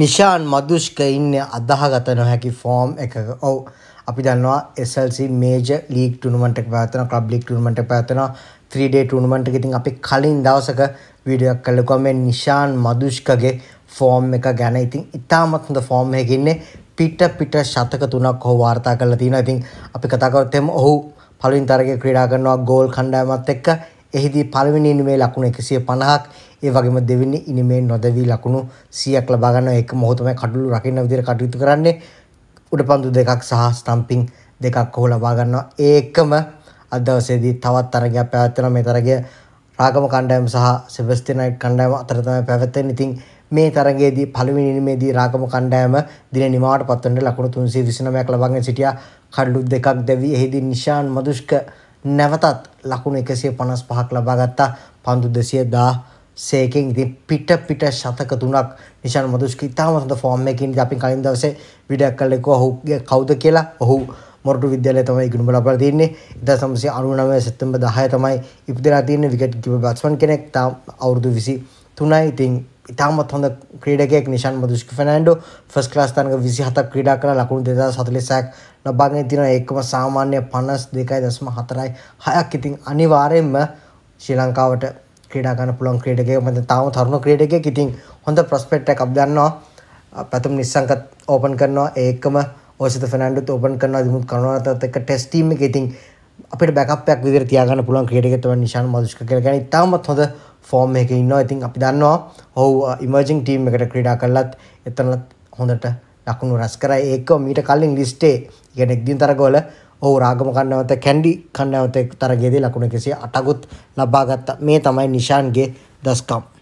නිශාන් මදුෂ්ක ඉන්නේ අදහගත නොහැකි ෆෝම් එකක. ඔව් අපි දන්නවා SLC මේජර් ලීග් ටූර්නමන්ට් එක පැවැත්වෙනවා, ක්ලබ් ලීග් ටූර්නමන්ට් එක පැවැත්වෙනවා. 3 day ටූර්නමන්ට් එක ඉතින් අපි කලින් දවසක වීඩියෝ එකක් කළා මේ නිශාන් මදුෂ්කගේ ෆෝම් එක ගැන. ඉතින් ඉතාමත් හොඳ ෆෝම් එකක ඉන්නේ. පිට පිට ශතක තුනක් ඔහු වාර්තා කරලා තිනවා. ඉතින් අපි කතා කරත් එම ඔහු පළවෙනි තරගයේ ක්‍රීඩා කරනවා ගෝල් කණ්ඩායමත් එක්ක. එහිදී පළවෙනි ඉනිමේ ලකුණු 150ක් ඒ වගේම දෙවෙනි ඉනිමේ නොදවි ලකුණු 100ක් ලබා ගන්න එක මොහොත තමයි කඩළු රකින්න විදිහට කටයුතු කරන්නේ. උඩපන්දු දෙකක් සහ ස්ටම්පින් දෙකක් ඔහු ලබා ගන්නවා. ඒකම අද දවසේදී තවත් තරගයක් පැවැත්වෙනවා. මේ තරගය රාගම කණ්ඩායම සහ සෙබස්ටියනයිට් කණ්ඩායම අතර තමයි පැවැත්වෙන්නේ. ඉතින් මේ තරගයේදී පළවෙනි ඉනිමේදී රාගම කණ්ඩායම දින නිමාවට පත්වන්න ලකුණු 329ක් ලබාගෙන සිටියා. කඩළු දෙකක් දැවි එහිදී නිශාන් මදුෂ්ක නැවතත් ලකුණු 155ක් ලබා ගත්තා. පන්දු 210 සේකෙන් ඉතින් පිට පිට ශතක තුනක් නිශාන් මදුෂ්ක ඉතාම හොඳ ෆෝම් එකකින් ඉතින් අපි කලින් දවසේ වීඩියෝ එකක් කළා ඔහුගේ කවුද කියලා. ඔහු මොරටු විද්‍යාලය තමයි ඉගෙනුම ලබලා තින්නේ 1999 සැප්තැම්බර් 10 තමයි ඉපදලා තින්නේ විකට් කීපර් බැට්ස්මන් කෙනෙක්. තාම අවුරුදු 23යි ඉතින් ඉතාමත් හොඳ ක්‍රීඩකයෙක් නිශාන් මදුෂ්ක ෆර්නෑන්ඩෝ ෆස්ට් ක්ලාස් තරඟ 27ක් ක්‍රීඩා කළා. ලකුණු 2040ක් ලබාගෙන තියෙනවා ඒකම සාමාන්‍ය 52.4යි 6ක් ඉතින් අනිවාර්යයෙන්ම ශ්‍රී ලංකාවට ක්‍රීඩා කරන්න පුළුවන් ක්‍රීඩකයෙක්. මම තාම තරුණ ක්‍රීඩකයෙක්. ඉතින් හොඳ ප්‍රොස්පෙක්ට් එකක් අපි දන්නවා පැතුම් නිස්සංකත් ඕපන් කරනවා. ඒකම ඕසිත ෆර්නැන්ඩෝත් ඕපන් කරනවා. දිමුත් කරුණාරත්නත් එක්ක ටෙස්ට් ටීම් එකේ. ඉතින් අපිට බෑකප් එකක් විදිහට තියාගන්න පුළුවන් ක්‍රීඩකයෙක් තමයි නිෂාන් මදුෂ්ක කියලා. කියන්නේ ඉතාමත් හොඳ ෆෝම් එකේ ඉන්නවා ඉතින් අපි දන්නවා ඔහු ඉමර්ජින් ටීම් එකට ක්‍රීඩා කළත් එතනත් හොඳට ලකුණු රැස් කරා ඒක මීට කලින් ලිස්ටේ කියන්නේ එක්දින තරගවල ඔහු රාගම කණ්ඩායමත් කැන්ඩි කණ්ඩායමත් තරගයේදී ලකුණු 108කුත් ලබා ගත්තා. මේ තමයි නිෂාන්ගේ දස්කම්.